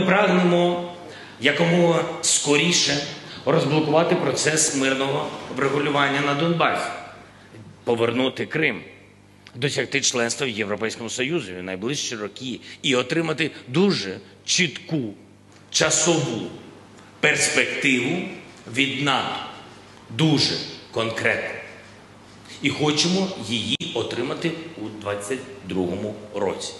Ми прагнемо якомога скоріше розблокувати процес мирного врегулювання на Донбасі, повернути Крим, досягти членства в Європейському Союзі в найближчі роки і отримати дуже чітку часову перспективу від НАТО. Дуже конкретно. І хочемо її отримати у 2022 році.